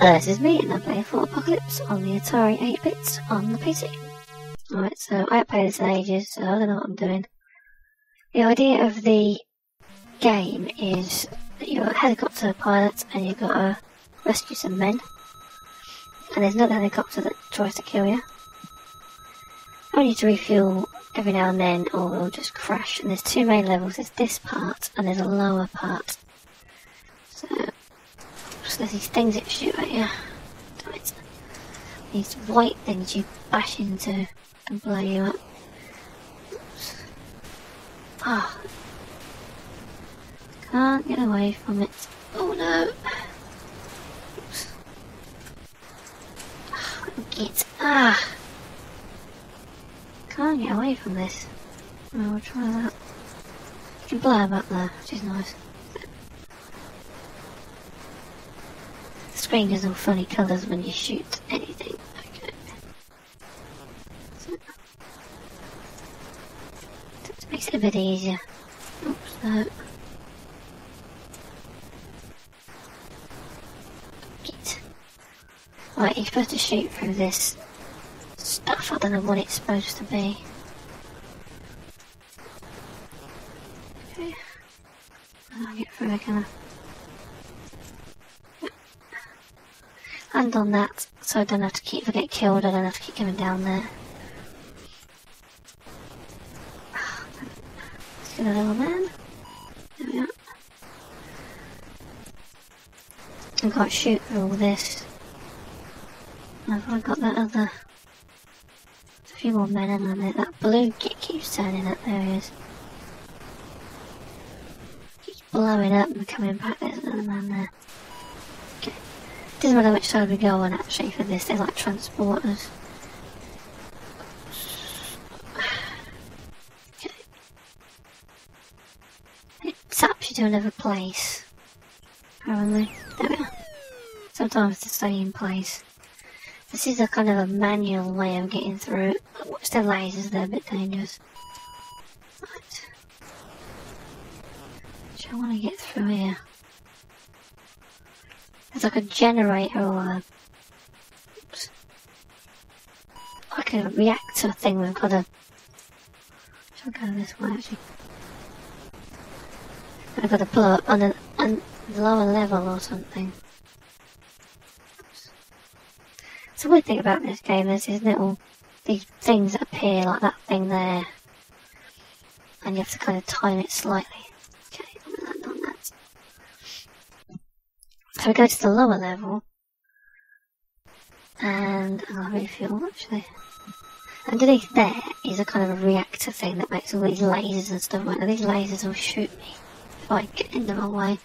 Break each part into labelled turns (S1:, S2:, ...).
S1: Uh, this is me, and I play Fort Apocalypse on the Atari 8-bit on the PC. Alright, so I haven't played this in ages, so I don't know what I'm doing. The idea of the game is that you're a helicopter pilot and you've got to rescue some men. And there's another helicopter that tries to kill you. Only to refuel every now and then or it'll just crash. And there's two main levels, there's this part and there's a lower part. There's these things that shoot at you. These white things you bash into and blow you up. Ah. Oh. Can't get away from it. Oh no. Oops. Get. Ah. Can't get away from this. We'll try that. You can blow them up there, which is nice. Screen is all funny colours when you shoot anything. Makes it a bit easier. Oops, no. Right, you're supposed to shoot through this stuff. I don't know what it's supposed to be. Okay. I'll get through again. And on that, so I don't have to keep, if I get killed, I don't have to keep coming down there. Let's get a little man. There we are. I can't shoot through all this. I've I got that other... A few more men in there. That blue kit keeps turning up. There he is. Keeps blowing up and coming back. There's another man there. Doesn't matter which side we go on actually for this, they're like transporters. Okay. It taps you to another place. Apparently. There we are. Sometimes to stay in place. This is a kind of a manual way of getting through. Watch the lasers, they're a bit dangerous. Right. So I want to get through here. It's like a generator or a, like a reactor thing we've got to I'll go this way actually. I've got to pull up on a, a lower level or something. So weird thing about this game is these little these things that appear like that thing there. And you have to kind of time it slightly. So we go to the lower level. And oh, I'll refuel actually. Underneath there is a kind of a reactor thing that makes all these lasers and stuff that. These lasers will shoot me if I get in the wrong way.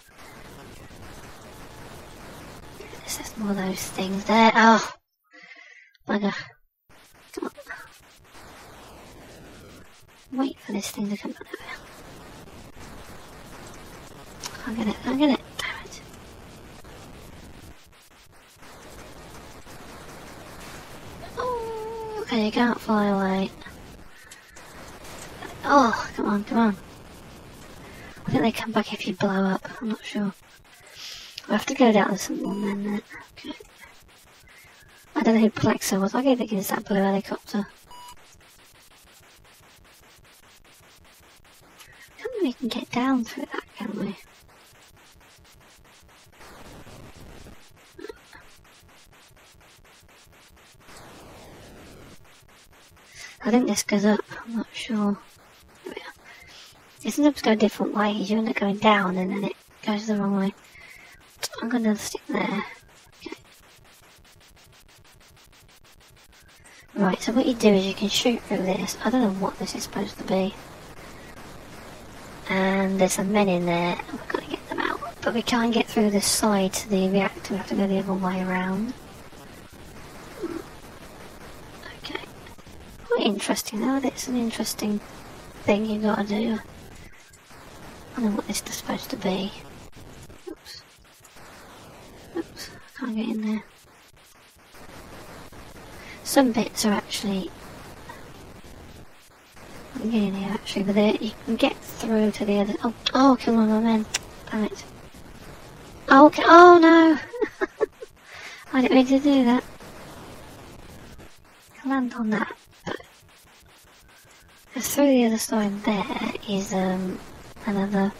S1: There's just more of those things there. Oh! Bugger. Come on. Wait for this thing to come out. Can't get it, can't get it. Okay, you can't fly away. Oh, come on, come on. I think they come back if you blow up. I'm not sure. I have to go down to some more men. Okay. I don't know who Plexo was. I think it's that blue helicopter. I we can get down through that, can we? I think this goes up, I'm not sure. It sometimes go different ways, you end up going down and then it goes the wrong way. I'm gonna stick there. Okay. Right, so what you do is you can shoot through this. I don't know what this is supposed to be. And there's some men in there, we're gonna get them out. But we can't get through this side to the reactor, we have to go the other way around. Interesting though, it's an interesting thing you gotta do. I don't know what this is supposed to be. Oops. Oops, I can't get in there. Some bits are actually... I can get in here actually, but there, you can get through to the other... Oh, oh, kill one of my men. Damn it. Oh, okay. oh no! I didn't mean to do that. Land on that, through the other side there is um another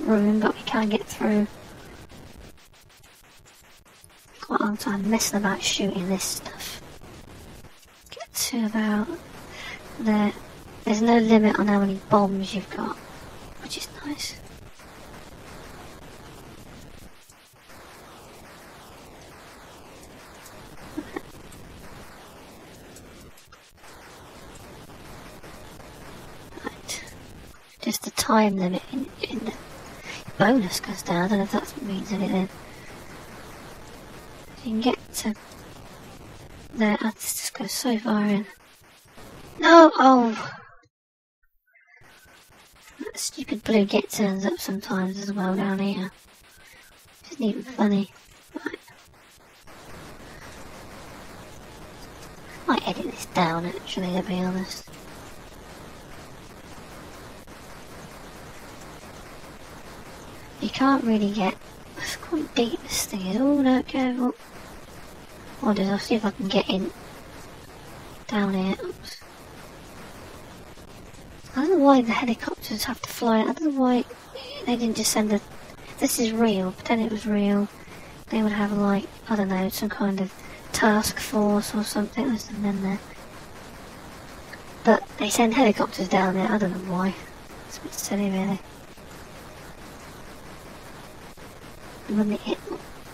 S1: room, but we can't get through. Quite a long time messing about shooting this stuff. Get to about there. There's no limit on how many bombs you've got, which is nice. Right. Just the time limit in, in the bonus goes down. I don't know if that means anything. You can get to there. This just goes so far in. No! Oh! That stupid blue gate turns up sometimes as well down here. Isn't even funny. Might edit this down actually, to be honest. Can't really get. It's quite deep this thing is. Oh no, careful. Do is I'll see if I can get in down here. Oops. I don't know why the helicopters have to fly. I don't know why they didn't just send a. This is real. Pretend it was real. They would have like I don't know some kind of task force or something. There's them in there. But they send helicopters down there. I don't know why. It's a bit silly, really. And they hit,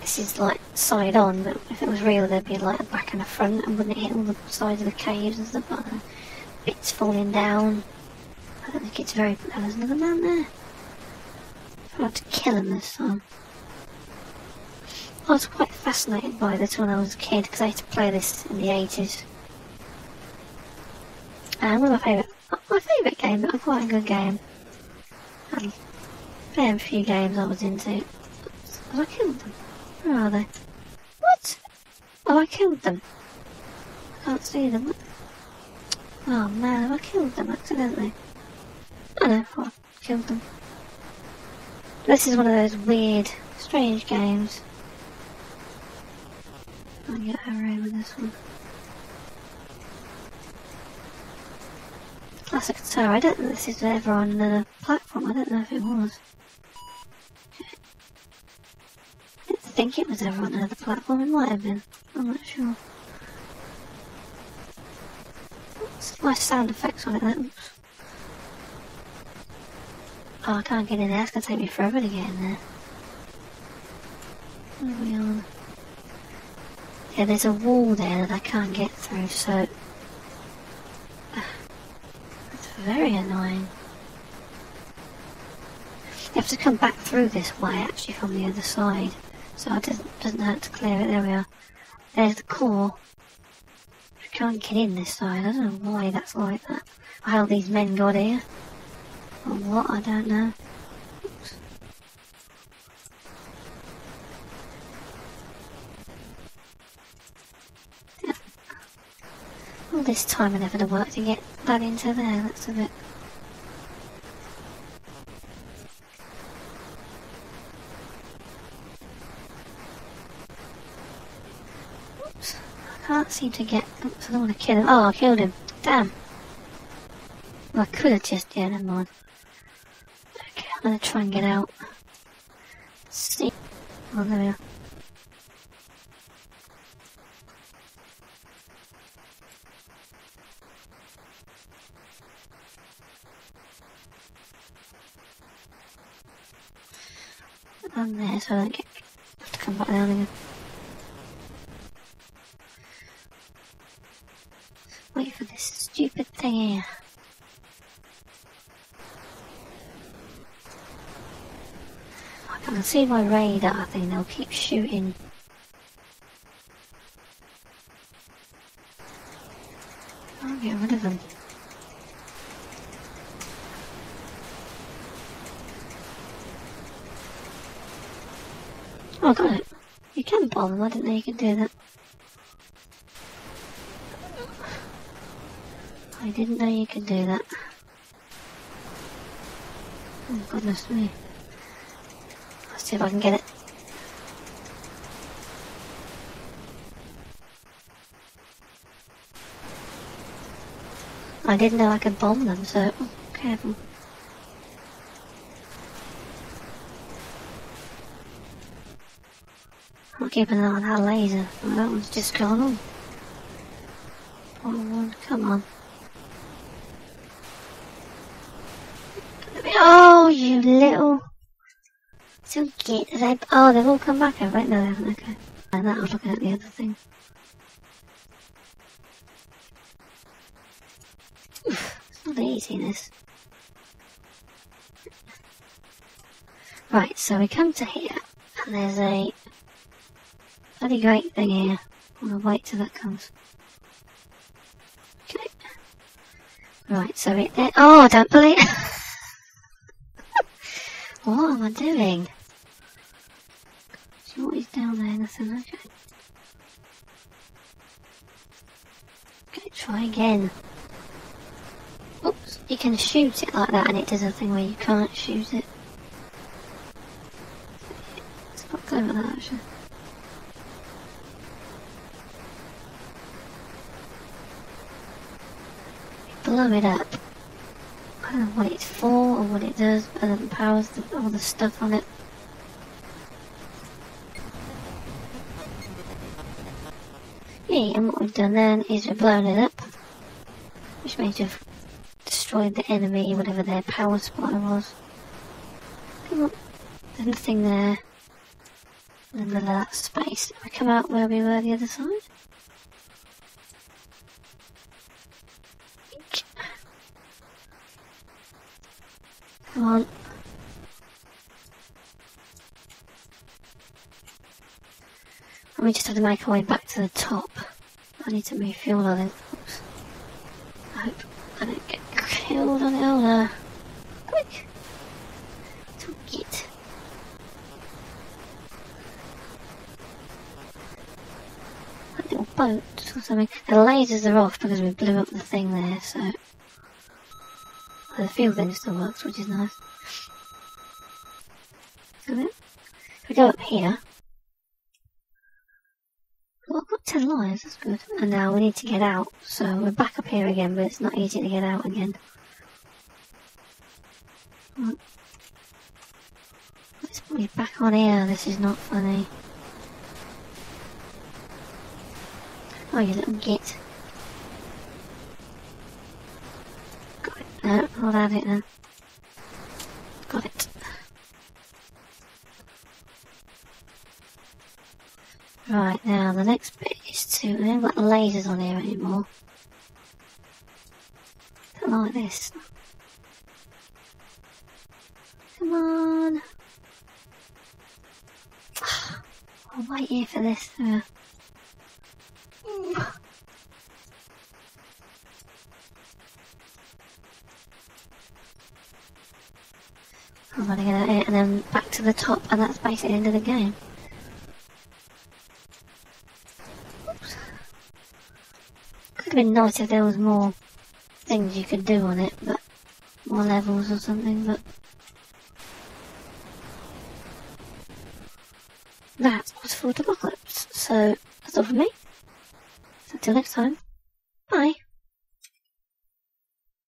S1: this is like side on, but if it was real, there'd be like a back and a front, and wouldn't it hit all the sides of the caves and stuff like that? Bits falling down. I don't think it's very. Oh, there's another man there. I have to kill him this time. I was quite fascinated by this when I was a kid because I used to play this in the 80s. And uh, one of my favourite, my favourite game, but quite a good game. I played a few games I was into. Have I killed them? Where are they? What? Oh, I killed them. I can't see them. Oh man, I killed them accidentally? I know, I killed them. This is one of those weird, strange games. I'll get away with this one. Classic guitar. I don't think this is ever on another platform. I don't know if it was. Think it was ever on another platform. It might have been. I'm not sure. What's my sound effects on it then? Oops. Oh, I can't get in there. It's gonna take me forever to get in there. Where are we on? Yeah, there's a wall there that I can't get through, so... That's very annoying. You have to come back through this way, actually, from the other side. So it doesn't, doesn't hurt to clear it. There we are. There's the core. I can't get in this side. I don't know why that's like that. How these men got here. Or what, I don't know. Oops. All this time and effort to work to get that into there, that's a bit... can't seem to get... Oops, I don't want to kill him. Oh, I killed him. Damn. Well, I could have just... Yeah, never mind. Okay, I'm gonna try and get out. see. Oh, there we are. I'm there so I don't get have to come back down again. Stupid thing here. I can see my radar thing, they'll keep shooting. I'll get rid of them. Oh, got it. You can bomb them, I didn't know you could do that. didn't know you could do that. Oh, goodness me. Let's see if I can get it. I didn't know I could bomb them, so oh, careful. I'm keeping an eye on that laser. That one's just gone on. Come on. Oh, you little... So get they oh they've all come back haven't No they haven't, okay. And that I was looking at the other thing. Oof, it's not easy this. Right, so we come to here and there's a bloody great thing here. I'm gonna wait till that comes. Okay. Right, so it there oh don't pull it What am I doing? what is down there? Nothing, okay. Okay, try again. Oops, you can shoot it like that and it does a thing where you can't shoot it. It's not clever that actually. Blow it up. I don't know what it's for or what it does, but it powers the, all the stuff on it. Okay, and what we've done then is we've blown it up, which means we've destroyed the enemy, whatever their power supply was. Come on, there's nothing there. And then that space. Did we come out where we were the other side? On. And we just have to make our way back to the top. I need to move fuel on it. Oops. I hope I don't get killed on it all there. Quick! To get. A little boat or something. The lasers are off because we blew up the thing there, so... The fuel thing still works, which is nice. So then, if we go up here, well, I've got 10 lives, that's good. And now we need to get out, so we're back up here again, but it's not easy to get out again. Hmm. Let's put me back on here, this is not funny. Oh, you little git. I'll have it then. Got it. Right, now the next bit is to, we haven't got lasers on here anymore. like this. Come on. I'll wait here for this. Uh, I'm gonna get it and then back to the top and that's basically the end of the game. Oops. Could have been nice if there was more things you could do on it, but more levels or something, but that was for the Apocalypse. So that's all from me. Until next time, bye.